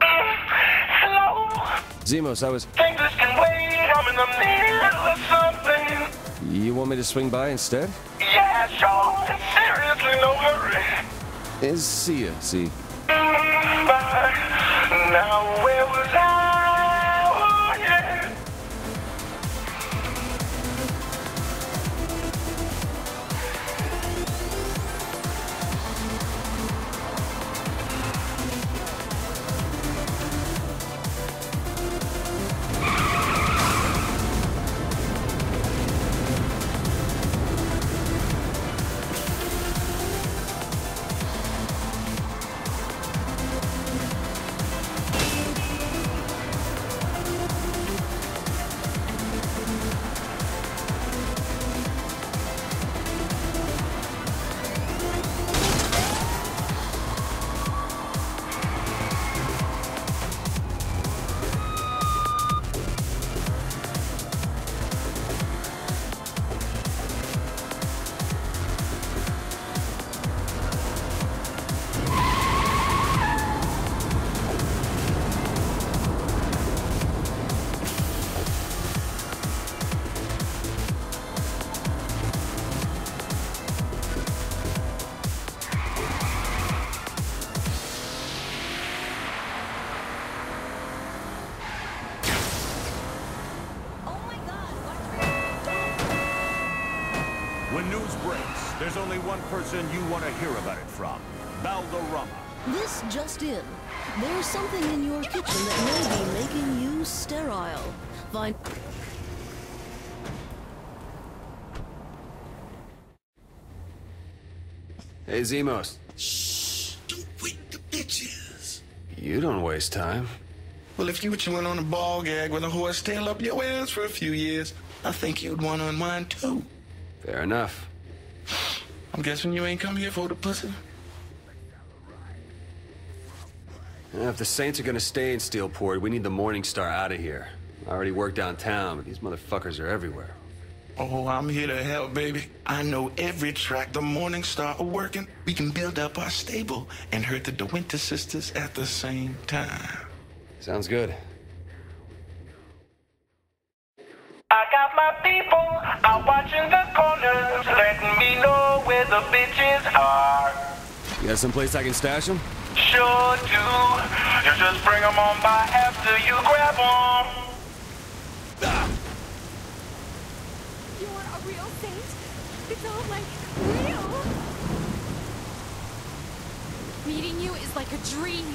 Hello? Zimos, I was... Think this can wait? I'm in the middle of something. You want me to swing by instead? Yeah, sure. Seriously, no hurry. Is see ya, see. Mm, bye. Now, where was I? One person you want to hear about it from. Valderrama. This just in. There's something in your kitchen that may be making you sterile. Find. Hey, Zimos. Don't wake the bitches. You don't waste time. Well, if you chewing on a ball gag with a horse tail up your ass for a few years, I think you'd want to unwind too. Fair enough. I'm guessing you ain't come here for the pussy. Uh, If the Saints are gonna stay in Steelport, we need the Morning Star out of here. I already work downtown, but these motherfuckers are everywhere. Oh, I'm here to help, baby. I know every track the Morning Star are working. We can build up our stable and hurt the DeWinter sisters at the same time. Sounds good. I got my people out watching the corners, letting me know where the bitches are. You got someplace I can stash them? Sure do. You just bring 'em on by after you grab 'em. You're a real saint? It's all like real. Meeting you is like a dream.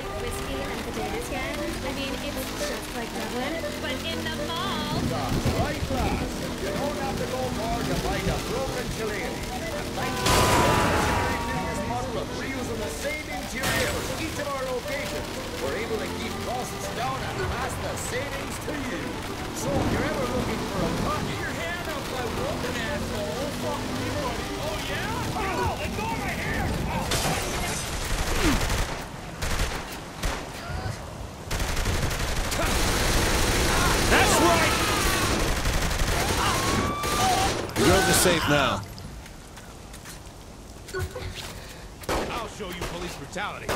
Whiskey and potatoes again? I mean, it's just like Dublin, but in the mall. Right, lass. You don't have to go far to find a broken to the business model of reusing the same interior for each of our locations, we're able to keep costs down and pass the savings to you. So if you're ever looking for a get your hand out my broken asshole. Oh, fuck me, buddy. Oh, yeah? Oh, let go of my hair! That's right! The girls are safe now. I'll show you police brutality.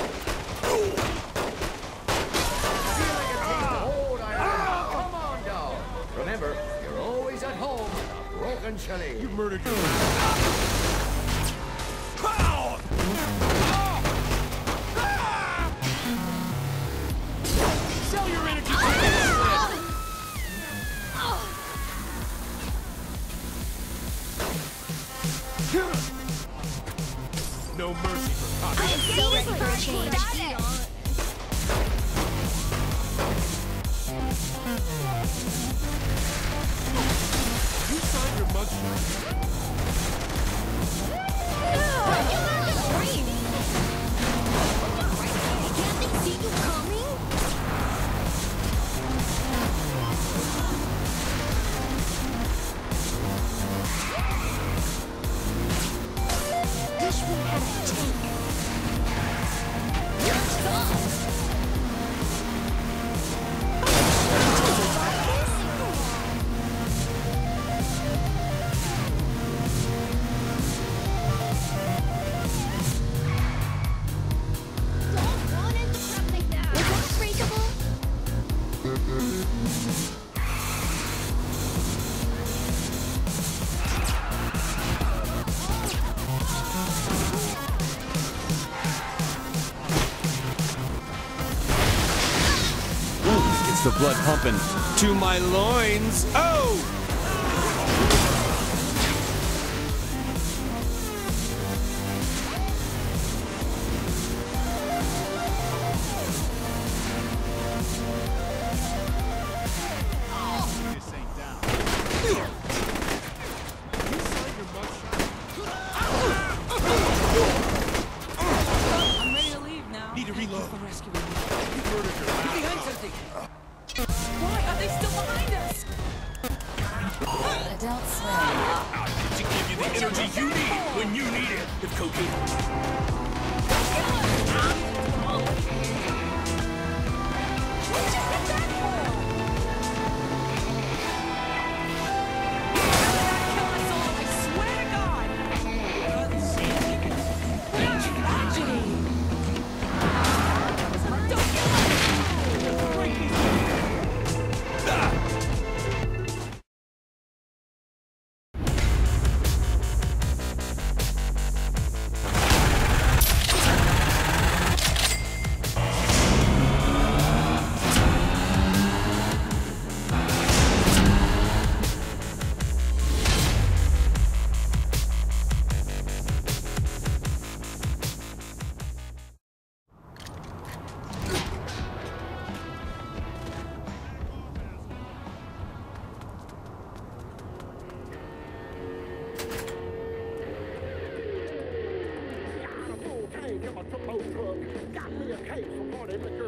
Hold on, come on, dog. Remember, you're always at home. Broken shillelagh. You murdered No mercy for cops. So ready for a change. You signed your mugshot. You have changed. The blood pumping to my loins. Oh! You need when you need it. If Got me a case of party liquor